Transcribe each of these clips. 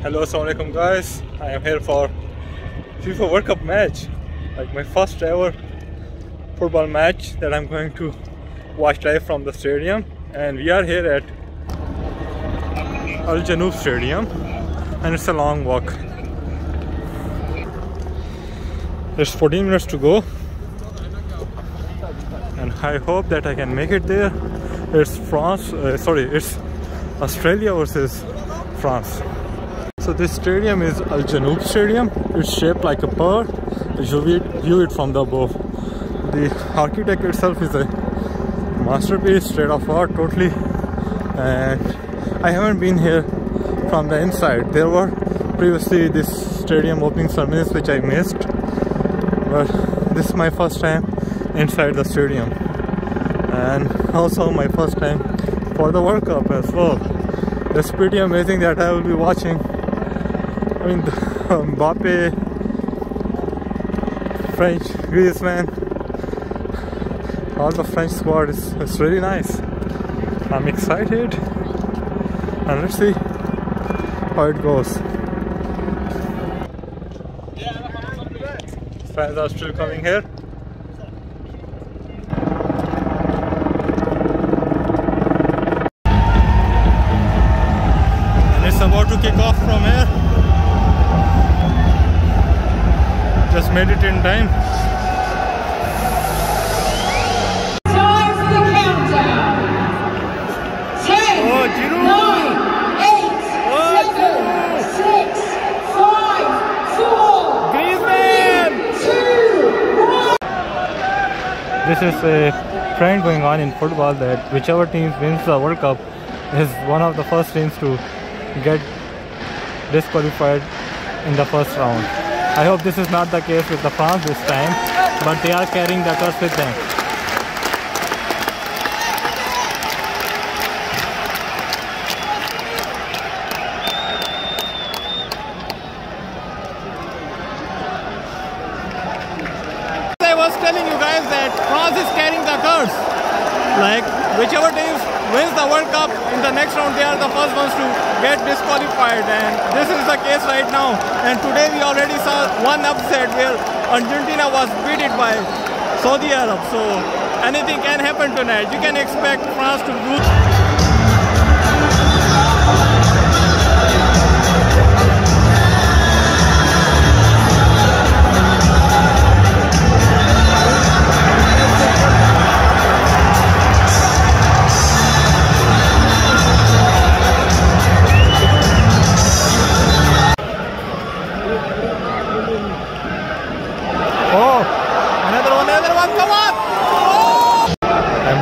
Hello, Assalamualaikum guys. I am here for FIFA World Cup match. Like my first ever football match that I'm going to watch live from the stadium. And we are here at Al Janoub Stadium. And it's a long walk. There's 14 minutes to go. And I hope that I can make it there. It's France, uh, sorry, it's Australia versus France. So this stadium is Al Janoub Stadium. It's shaped like a pearl. You view it from the above. The architect itself is a masterpiece, straight off art, totally. And I haven't been here from the inside. There were previously this stadium opening ceremonies which I missed, but this is my first time inside the stadium, and also my first time for the World Cup as well. It's pretty amazing that I will be watching I mean, Mbappe, French, Griezmann, all the French squad is, is really nice. I'm excited and let's see how it goes. Fans are still coming here. Two, one. This is a trend going on in football that whichever team wins the World Cup is one of the first teams to get disqualified in the first round. I hope this is not the case with the France this time, but they are carrying the curse with them. I was telling you guys that France is carrying the curse. Like whichever team wins the World Cup in the next round, they are the first ones to get disqualified, and this is the case right now. And today we already saw one upset where Argentina was beaten by Saudi Arab. So anything can happen tonight. You can expect France to lose.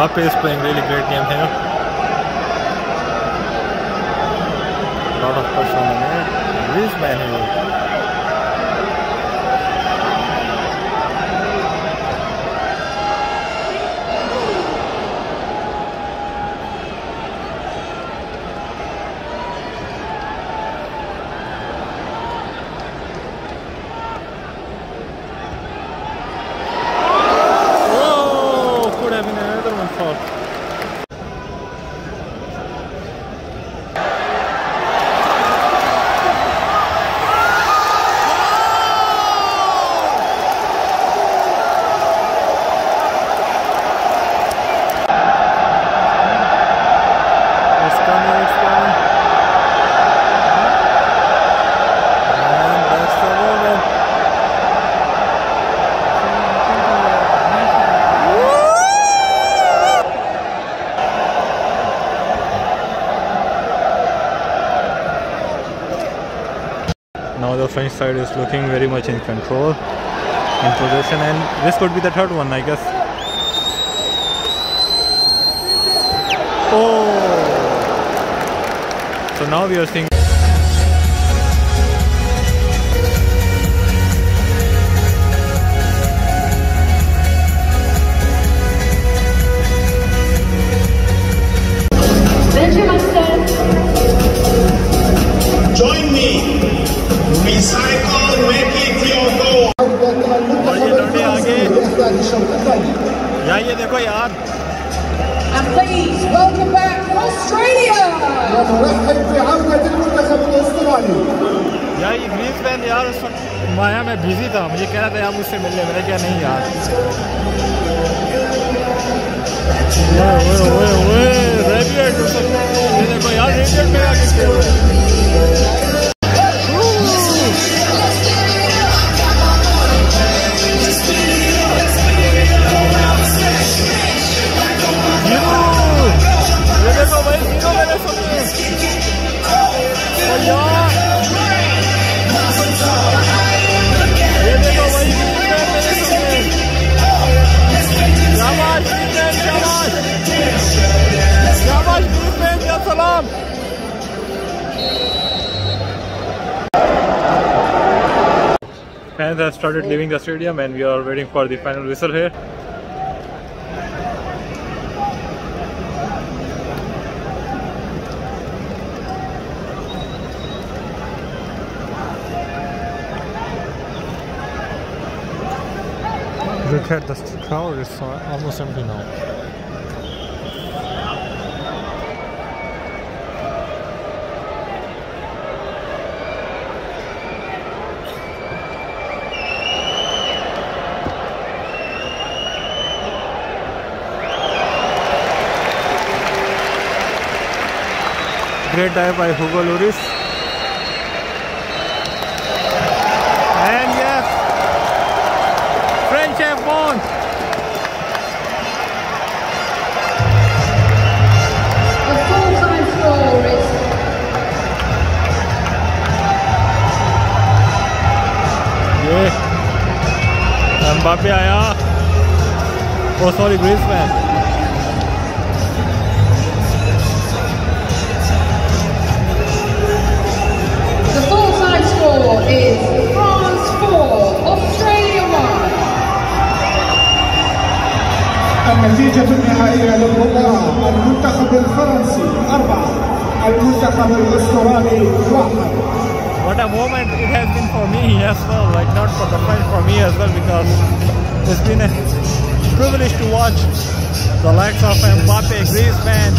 Mbappe is playing really great game here. lot of pressure on net. Griezmann here. Oh, could have been another one for. It's coming, it's coming. And that's the moment. Now the French side is looking very much in control, in possession, and this could be the third one, I guess. Oh! So now we are seeing. यहाँ ये देखो यार। यार ये Greece यार उस वक्त माया में बिज़ी था। मुझे कह रहा था यार मुझसे मिलने मैंने क्या? नहीं यार। ओए ओए ओए देखो यार Fans have started leaving the stadium and we are waiting for the final whistle here. Look at the crowd, it's almost empty now. Great dive by Hugo Lloris. And yes, French have won. The full-time score is ये Mbappe आया oh sorry Griezmann المنتخب الفرنسي أربعة المنتخب الأسترالي واحد What a moment it has been for me as well, like not for the French, for me as well because it's been a privilege to watch the likes of Mbappe, Griezmann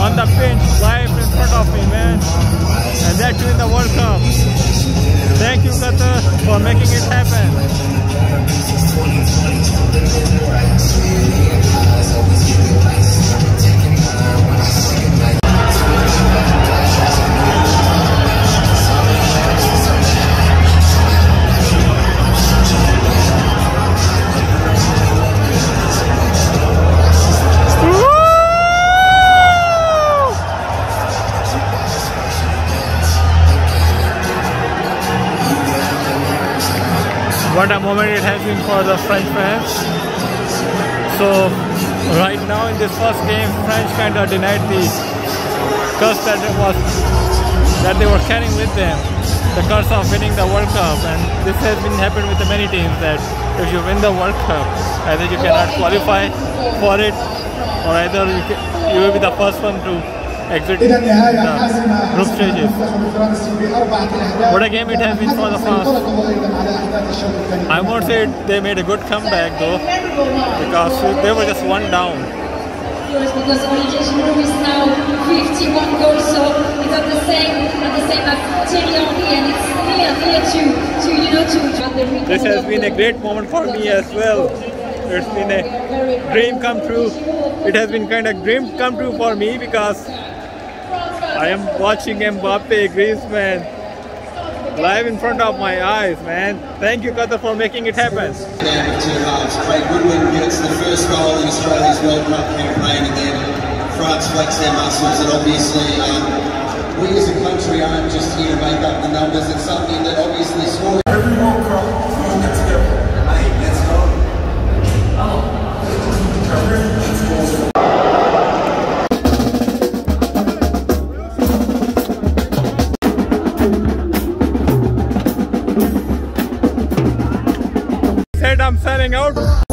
on the pitch live in front of me, man. And that too in the World Cup. Thank you, Qatar, for making it happen. What A moment it has been for the French fans. So right now in this first game, French kind of denied the curse that it was that they were carrying with them, the curse of winning the World Cup. And this has been happened with many teams that if you win the World Cup, either you cannot qualify for it, or either you, ca you will be the first one to exit the group stages. What a game it has been for the first. I won't say they made a good comeback though, because they were just one down. Because is now 51 goals, so it's at the same at the same as and it's near, near to, to you know to. This has been a great moment for me as well. It's been a dream come true. It has been kind of dream come true for me because I am watching Mbappe, Griezmann live in front of my eyes, man. Thank you, Qatar, for making it happen. down to two halves. Craig Goodwin gets the first goal in Australia's World Cup campaign, and then France flex their muscles. And obviously, um, we as a country aren't just here to make up the numbers. It's something that obviously scoring. Every World Cup, signing out.